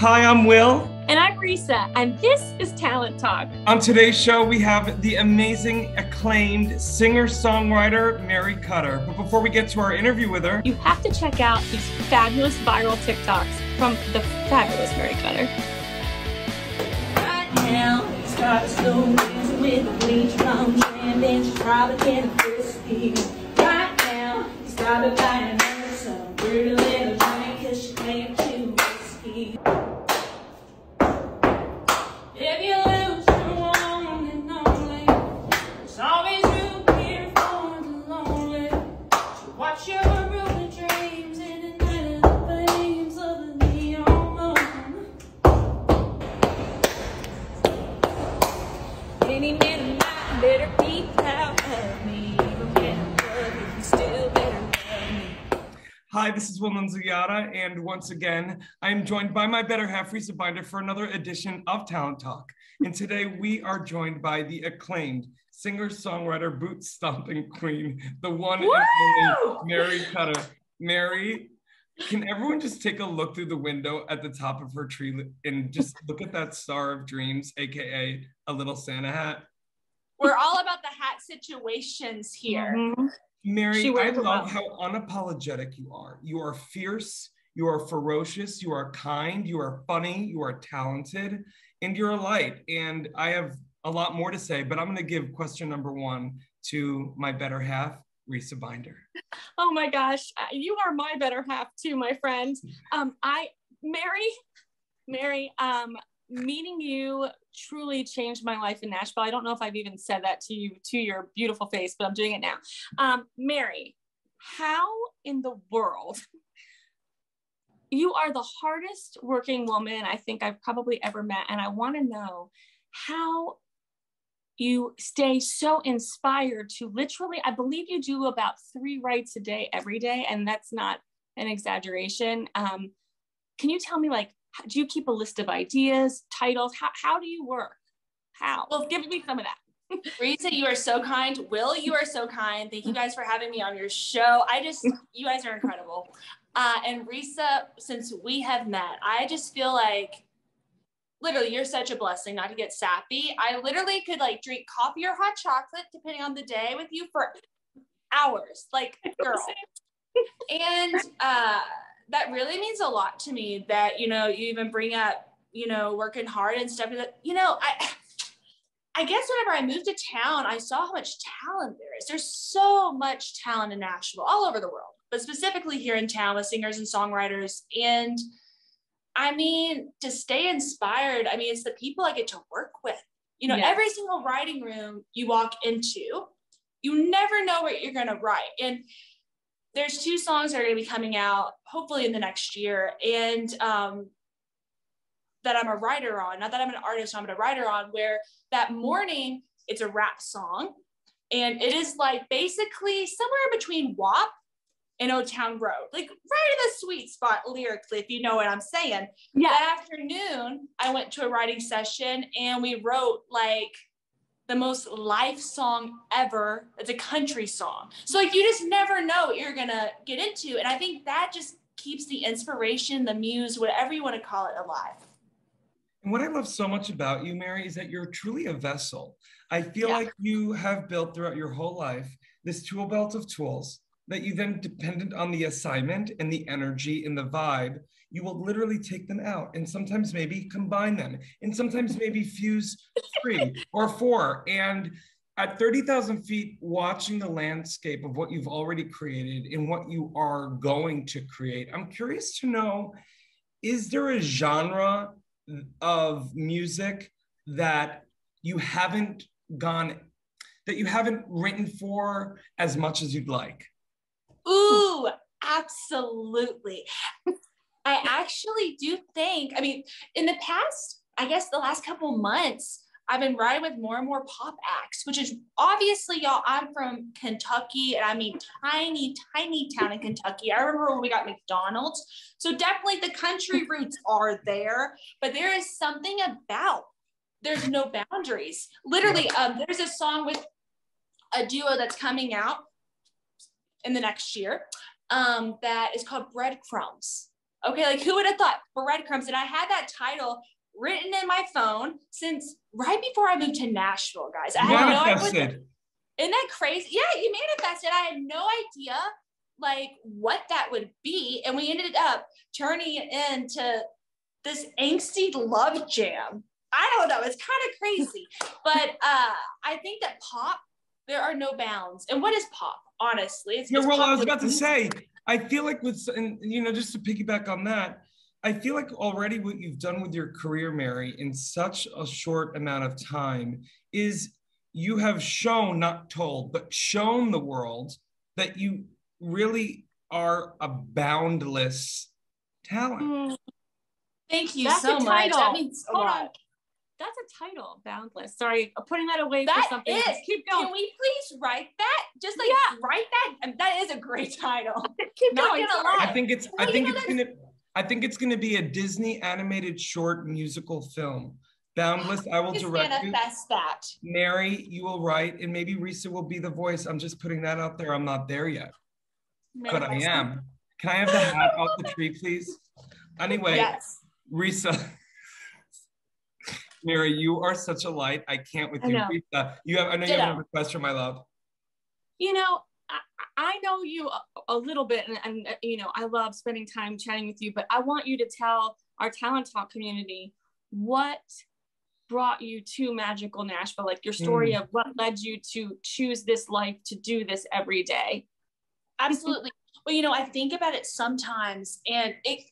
Hi, I'm Will. And I'm Risa, and this is Talent Talk. On today's show, we have the amazing, acclaimed singer songwriter Mary Kutter. But before we get to our interview with her, you have to check out these fabulous viral TikToks from the fabulous Mary Kutter. Right now, start slow with bleach from and probably getting crispy. Right now, started buying her some pretty is Nunziata, and once again, I am joined by my better half, Risa Binder, for another edition of Talent Talk. And today we are joined by the acclaimed singer-songwriter, boot stomping queen, the one Woo! and only Mary Kutter. Mary, can everyone just take a look through the window at the top of her tree and just look at that star of dreams, aka a little Santa hat? We're all about the hat situations here. Mm-hmm. Mary, I love how unapologetic you are. You are fierce, you are ferocious, you are kind, you are funny, you are talented, and you're a light. And I have a lot more to say, but I'm going to give question number one to my better half, Risa Binder. Oh my gosh, uh, you are my better half too, my friend. Um, I, Mary, Mary, um, meeting you truly changed my life in Nashville. I don't know if I've even said that to you to your beautiful face, but I'm doing it now. Um, Mary, how in the world? You are the hardest working woman I think I've probably ever met. And I want to know how you stay so inspired to literally, I believe you do about three writes a day every day. And that's not an exaggeration. Um, can you tell me like do you keep a list of ideas, titles? How, how do you work? How? Well, give me some of that. Rita, you are so kind. Will, you are so kind. Thank you guys for having me on your show. I just, you guys are incredible. Uh, and Risa, since we have met, I just feel like literally you're such a blessing not to get sappy. I literally could like drink coffee or hot chocolate, depending on the day, with you for hours. Like, girl. and uh, that really means a lot to me that you know you even bring up you know working hard and stuff that you know i i guess whenever i moved to town i saw how much talent there is. There's so much talent in nashville all over the world but specifically here in town with singers and songwriters. And i mean to stay inspired i mean it's the people i get to work with. You know yes. every single writing room you walk into you never know what you're going to write. And there's two songs that are going to be coming out hopefully in the next year and um, that i'm a writer on not that i'm an artist i'm a writer on where that morning it's a rap song and it is like basically somewhere between WAP and O Town Road, like right in the sweet spot lyrically, if you know what I'm saying. Yeah. That afternoon, I went to a writing session and we wrote like the most life song ever. It's a country song. So like you just never know what you're gonna get into. And I think that just keeps the inspiration, the muse, whatever you want to call it, alive. And what I love so much about you, Mary, is that you're truly a vessel. I feel yeah. like you have built throughout your whole life this tool belt of tools that you then dependent on the assignment and the energy and the vibe you will literally take them out and sometimes maybe combine them and sometimes maybe fuse three or four. And at 30,000 feet, watching the landscape of what you've already created and what you are going to create, I'm curious to know is there a genre of music that you haven't gone, that you haven't written for as much as you'd like? Ooh, absolutely. I actually do think, I mean, in the past, I guess the last couple months, I've been riding with more and more pop acts, which is obviously, y'all, I'm from Kentucky and I mean, tiny, tiny town in Kentucky. I remember when we got McDonald's. So definitely the country roots are there, but there is something about there's no boundaries. Literally, um, there's a song with a duo that's coming out in the next year um, that is called Breadcrumbs Okay, like who would have thought breadcrumbs? And I had that title written in my phone since right before I moved to Nashville, guys. I had no idea. Isn't that crazy? Yeah, you manifested. I had no idea like what that would be. And we ended up turning it into this angsty love jam. I don't know, it's kind of crazy. but uh I think that pop, there are no bounds. And what is pop? Honestly, it's, yeah. Well, I was about to say, I feel like with and you know, just to piggyback on that, I feel like already what you've done with your career, Mary, in such a short amount of time is you have shown, not told, but shown the world that you really are a boundless talent. Mm. Thank you That's so much. That means a Hold lot. On. That's a title, boundless. Sorry, I'm putting that away that for something. Is. Keep going. Can we please write that? Just like yeah. write that. That is a great title. Keep Not going. Gonna lie. I think it's. I think it's gonna. I think it's going to be a Disney animated short musical film. Boundless, I will direct manifest you. that. Mary, you will write, and maybe Risa will be the voice. I'm just putting that out there. I'm not there yet, manifest but I am. Can I have the hat off the tree, please? Anyway, yes. Risa. Mary, you are such a light. I can't with you. Risa, you have I know Ditto. you have a question, my love. You know, I know you a, a little bit, and, and, uh, you know, I love spending time chatting with you, but I want you to tell our Talent Talk community what brought you to Magical Nashville, like your story mm. of what led you to choose this life to do this every day. Absolutely. well, you know, I think about it sometimes, and it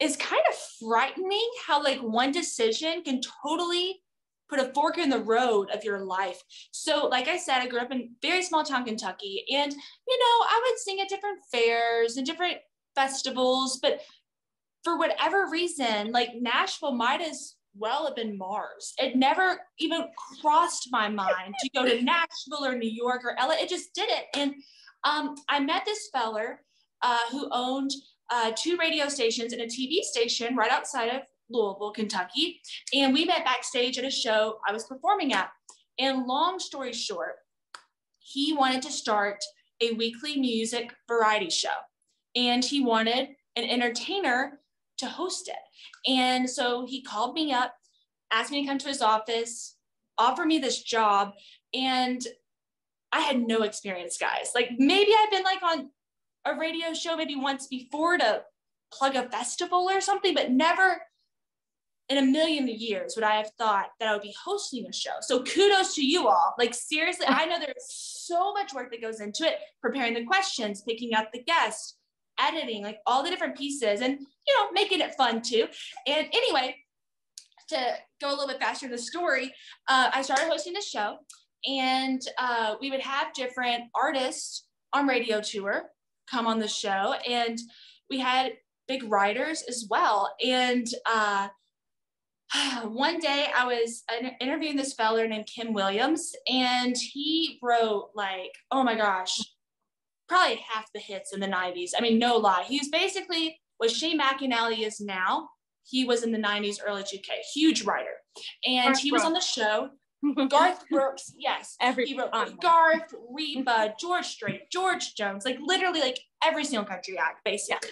is kind of frightening how like one decision can totally put a fork in the road of your life. So, like I said, I grew up in very small town Kentucky, and you know, I would sing at different fairs and different festivals, but for whatever reason, like Nashville might as well have been Mars. It never even crossed my mind to go to Nashville or New York or LA. It just didn't. And um, I met this feller uh, who owned uh, two radio stations and a TV station right outside of Louisville, Kentucky. And we met backstage at a show I was performing at. And long story short, he wanted to start a weekly music variety show. And he wanted an entertainer to host it. And so he called me up, asked me to come to his office, offer me this job. And I had no experience, guys. Like maybe I've been like on a radio show maybe once before to plug a festival or something, but never in a million years would I have thought that I would be hosting a show. So kudos to you all. Like seriously, I know there's so much work that goes into it, preparing the questions, picking out the guests, editing, like all the different pieces, and you know, making it fun too. And anyway, to go a little bit faster in the story, uh, I started hosting the show, and uh, we would have different artists on radio tour come on the show, and we had big writers as well, and. Uh, one day I was interviewing this feller named Kim Williams, and he wrote like, oh my gosh, probably half the hits in the 90s. I mean, no lie. He was basically what Shane McAnally is now. He was in the 90s, early 2K, huge writer. And he was on the show. Garth Brooks, yes. Every he wrote Garth, Reba, George Strait, George Jones, like literally like every single country act, basically.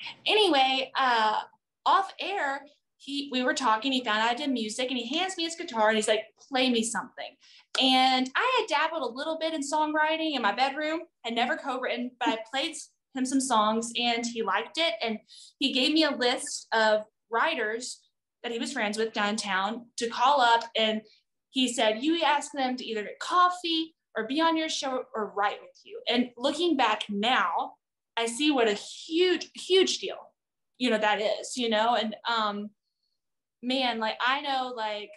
Yeah. Anyway, uh, off air, he we were talking, he found out I did music and he hands me his guitar and he's like, play me something. And I had dabbled a little bit in songwriting in my bedroom, had never co-written, but I played him some songs and he liked it. And he gave me a list of writers that he was friends with downtown to call up. And he said, you ask them to either get coffee or be on your show or write with you. And looking back now, I see what a huge, huge deal, you know, that is, you know, and um, man, like I know like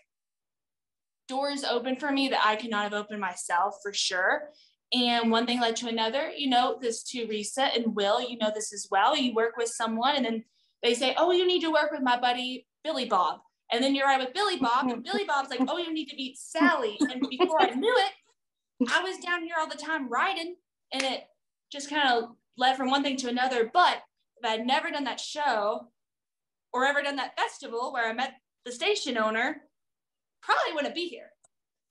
doors open for me that I could not have opened myself for sure. And one thing led to another, you know, this to Risa and Will, you know this as well. You work with someone and then they say, Oh, you need to work with my buddy Billy Bob. And then you're right with Billy Bob, and Billy Bob's like, Oh, you need to meet Sally. And before I knew it, I was down here all the time writing, and it just kind of led from one thing to another. But if I had never done that show, or ever done that festival where I met the station owner, probably wouldn't be here.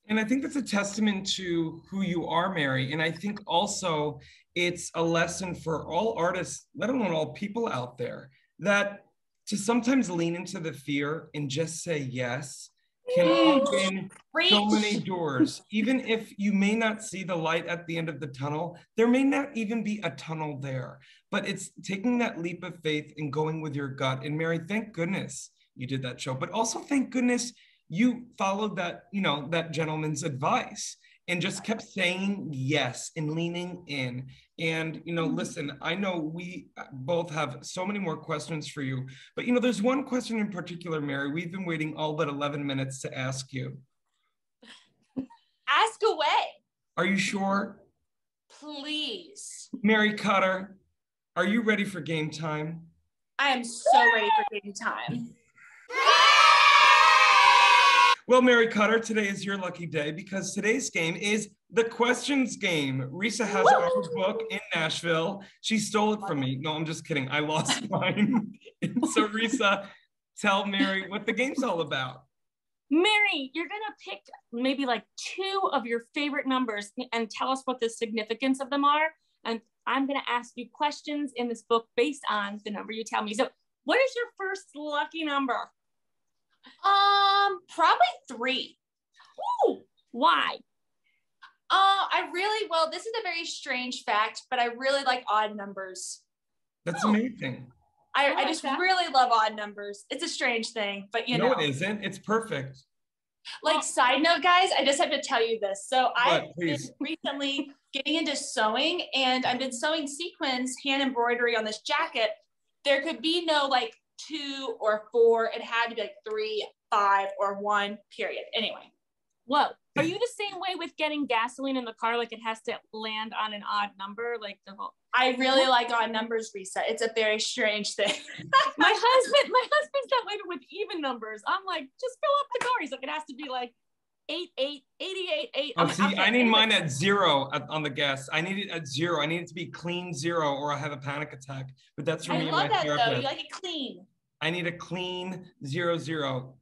And I think that's a testament to who you are, Mary. And I think also it's a lesson for all artists, let alone all people out there, that to sometimes lean into the fear and just say yes can mm. open so many doors. Even if you may not see the light at the end of the tunnel, there may not even be a tunnel there. But it's taking that leap of faith and going with your gut. And Mary, thank goodness you did that show. But also thank goodness you followed that, you know, that gentleman's advice and just kept saying yes and leaning in. And, you know, mm-hmm. listen, I know we both have so many more questions for you, but, you know, there's one question in particular, Mary, we've been waiting all but 11 minutes to ask you. Ask away. Are you sure? Please. Mary Kutter, are you ready for game time? I am so ready for game time. Well, Mary Kutter, today is your lucky day because today's game is the questions game. Risa has Woo! our book in Nashville. She stole it from me. No, I'm just kidding. I lost mine. so, Risa, tell Mary what the game's all about. Mary, you're going to pick maybe like two of your favorite numbers and tell us what the significance of them are. And I'm going to ask you questions in this book based on the number you tell me. So, what is your first lucky number? Um, probably three. Ooh, why? Uh, I really well. This is a very strange fact, but I really like odd numbers. That's oh. amazing. I, I, I just that. really love odd numbers. It's a strange thing, but you no, know, it isn't. It's perfect. Like side note, guys, I just have to tell you this. So I've been recently getting into sewing, and I've been sewing sequins hand embroidery on this jacket. There could be no like two or four. It had to be like three, five, or one, period. Anyway. Whoa. Are you the same way with getting gasoline in the car? Like it has to land on an odd number? Like the whole I really like odd numbers, Risa. It's a very strange thing. my husband, my husband's that way with even numbers. I'm like, just fill up the car. He's like, it has to be like eight, eight, 88, eight. Oh, see, I need mine at zero at, on the gas. I need it at zero. I need it to be clean zero or I have a panic attack. But that's for I me and my that, therapist. Though. You like it clean. I need a clean zero zero.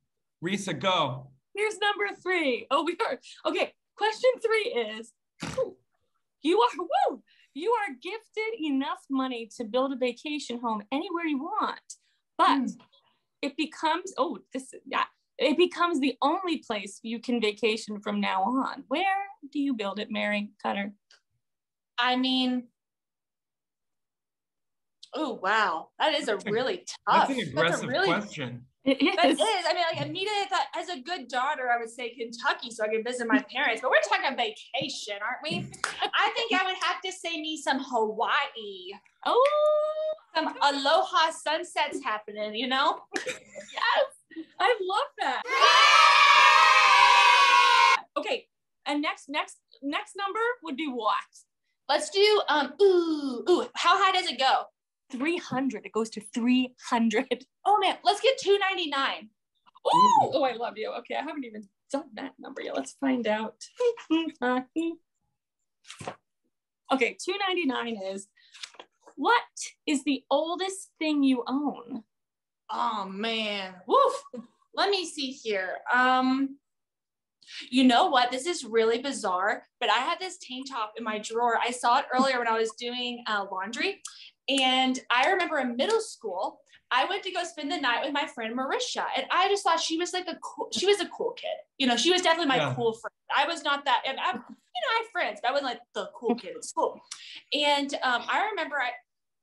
Risa, go. Here's number three. Oh, we are okay. Question three is you are woo, you are gifted enough money to build a vacation home anywhere you want, but mm. it becomes oh, this yeah, it becomes the only place you can vacation from now on. Where do you build it, Mary Kutter? I mean, Oh wow, that is a really tough. That's an aggressive That's really, question. It is. That is. I mean, like Anita, as a good daughter, I would say Kentucky, so I can visit my parents. But we're talking vacation, aren't we? I think I would have to say me some Hawaii. Oh, some aloha sunsets happening. You know? yes, I love that. okay, and next, next, next number would be what? Let's do um. Ooh, ooh. How high does it go? 300. It goes to 300. Oh man, let's get 299. Oh, oh, I love you. Okay, I haven't even done that number yet. Let's find out. okay, 299 is what is the oldest thing you own? Oh man. Woof. Let me see here. Um you know what? This is really bizarre, but I had this tank top in my drawer. I saw it earlier when I was doing uh, laundry, and I remember in middle school, I went to go spend the night with my friend Marisha, and I just thought she was like a cool. She was a cool kid. You know, she was definitely my yeah. cool friend. I was not that, and I, you know, I had friends, but I wasn't like the cool kid at school. And um, I remember I,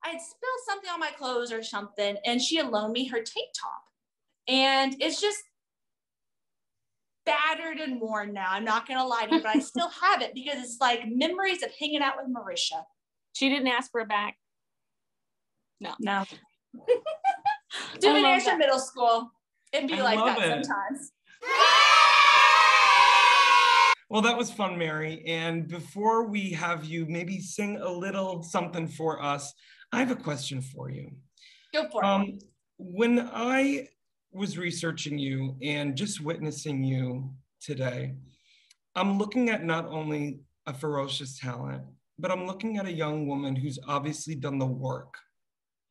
I had spilled something on my clothes or something, and she had loaned me her tank top, and it's just battered and worn now. I'm not gonna lie to you, but I still have it because it's like memories of hanging out with Marisha. She didn't ask for it back. No. No. Doing it in middle school. It'd be I like that it. sometimes. Well, that was fun, Mary. And before we have you maybe sing a little something for us, I have a question for you. Go for um, it. When I was researching you and just witnessing you today, I'm looking at not only a ferocious talent, but I'm looking at a young woman who's obviously done the work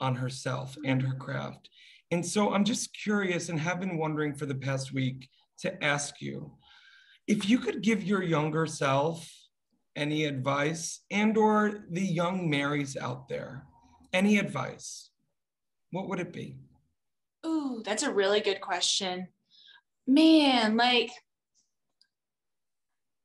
on herself and her craft. And so I'm just curious and have been wondering for the past week to ask you if you could give your younger self any advice and or the young marys out there any advice what would it be? Ooh, that's a really good question. Man, like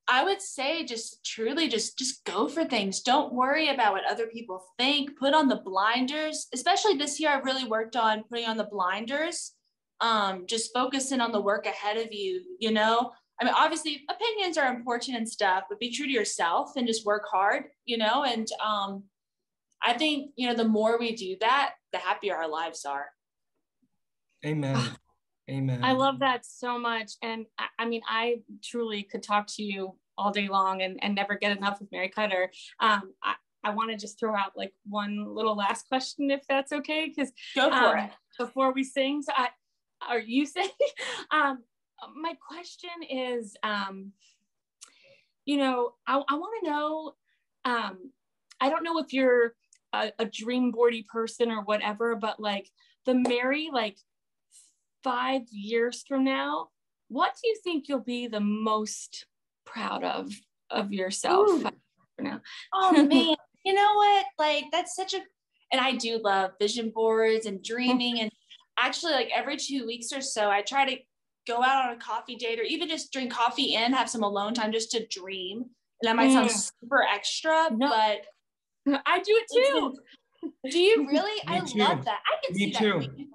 I would say just truly just just go for things. Don't worry about what other people think. Put on the blinders. Especially this year I've really worked on putting on the blinders. Um just focusing on the work ahead of you, you know? I mean obviously opinions are important and stuff, but be true to yourself and just work hard, you know? And um I think, you know, the more we do that, the happier our lives are. Amen. Amen. I love that so much. And I, I, mean, I truly could talk to you all day long and, and never get enough with Mary Kutter. Um, I, I want to just throw out like one little last question, if that's okay. Because go for um, it. Before we sing, so I, or you say, um, my question is, um, you know, I, I want to know, um, I don't know if you're a, a dream boardy person or whatever, but like the Mary, like five years from now, what do you think you'll be the most proud of of yourself now? Oh man, you know what? Like that's such a and I do love vision boards and dreaming and actually like every two weeks or so I try to go out on a coffee date or even just drink coffee and have some alone time just to dream. And that might sound mm. super extra, no. but I do it too. Do you really? I too. love that. I can Me see too. that.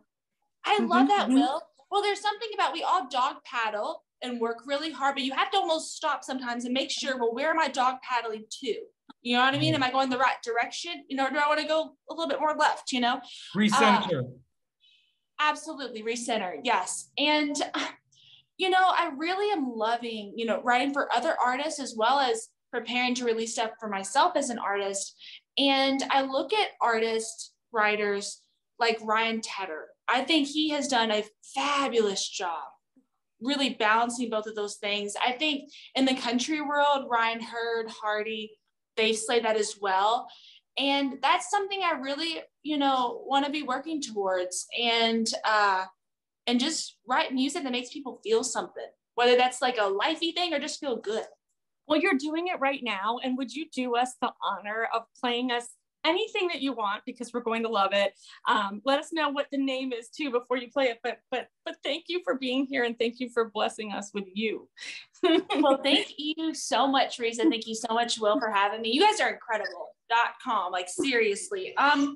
I mm-hmm, love that, mm-hmm. Will. Well, there's something about we all dog paddle and work really hard, but you have to almost stop sometimes and make sure, well, where am I dog paddling to? You know what I mean? Am I going the right direction? You know, do I want to go a little bit more left? You know, recenter. Uh, absolutely, recenter. Yes, and you know, I really am loving you know writing for other artists as well as preparing to release stuff for myself as an artist. And I look at artists, writers like Ryan Tedder. I think he has done a fabulous job really balancing both of those things. I think in the country world, Ryan Hurd, Hardy, they slay that as well. And that's something I really, you know, want to be working towards and uh and just write music that makes people feel something, whether that's like a lifey thing or just feel good. Well, you're doing it right now. And would you do us the honor of playing us anything that you want because we're going to love it. Um, let us know what the name is too before you play it. But but but thank you for being here and thank you for blessing us with you. well, thank you so much, Risa. Thank you so much, Will, for having me. You guys are incredible. Dot com, like seriously. Um,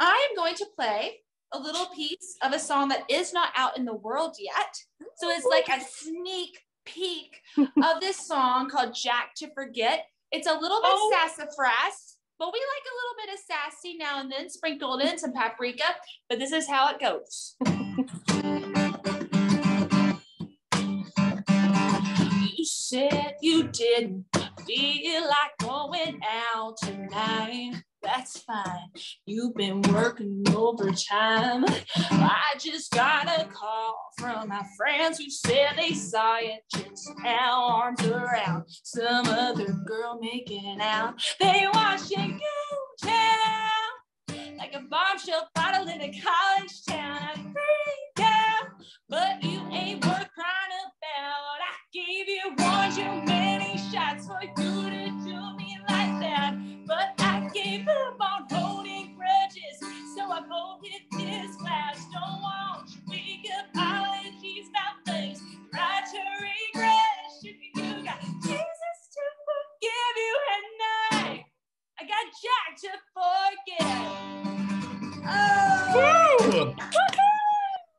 I am going to play a little piece of a song that is not out in the world yet. So it's like a sneak peek of this song called Jack to Forget. It's a little bit oh. sassafras but we like a little bit of sassy now and then, sprinkled in some paprika. But this is how it goes. you said you didn't feel like going out tonight. That's fine. You've been working overtime. I just got a call from my friends who said they saw you just now, arms around some other girl making out. They watch you down like a bombshell bottle in a college town. I freak out, but you ain't worth crying about. I gave you one too many shots for you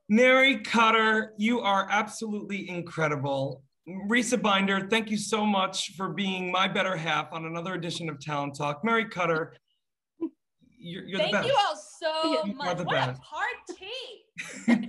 Mary Kutter, you are absolutely incredible. Risa Binder, thank you so much for being my better half on another edition of Talent Talk. Mary Kutter, you're, you're thank the best. you all so you much. What best. a party!